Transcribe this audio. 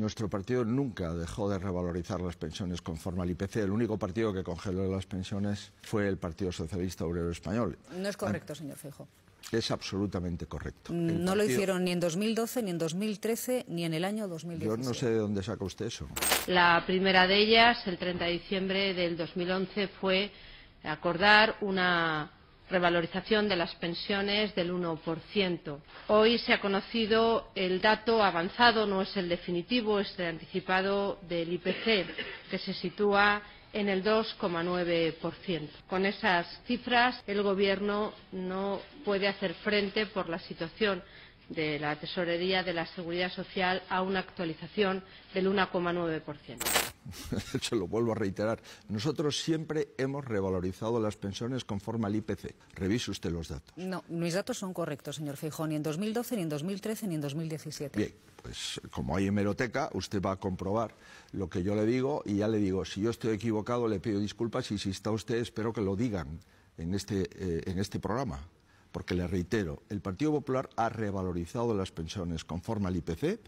Nuestro partido nunca dejó de revalorizar las pensiones conforme al IPC. El único partido que congeló las pensiones fue el Partido Socialista Obrero Español. No es correcto, señor Feijóo. Es absolutamente correcto. El No lo hicieron ni en 2012, ni en 2013, ni en el año Yo 2017. no sé de dónde saca usted eso. La primera de ellas, el 30 de diciembre del 2011, fue acordar una revalorización de las pensiones del 1%. Hoy se ha conocido el dato avanzado, no es el definitivo, es el anticipado del IPC, que se sitúa en el 2,9%. Con esas cifras, el Gobierno no puede hacer frente por la situación de la Tesorería de la Seguridad Social a una actualización del 1,9%. Se lo vuelvo a reiterar. Nosotros siempre hemos revalorizado las pensiones conforme al IPC. Revise usted los datos. No, mis datos son correctos, señor Feijóo, ni en 2012, ni en 2013, ni en 2017. Bien, pues como hay hemeroteca, usted va a comprobar lo que yo le digo y ya le digo, si yo estoy equivocado le pido disculpas y si está usted espero que lo digan en este, eh, en este programa. Porque le reitero, el Partido Popular ha revalorizado las pensiones conforme al IPC.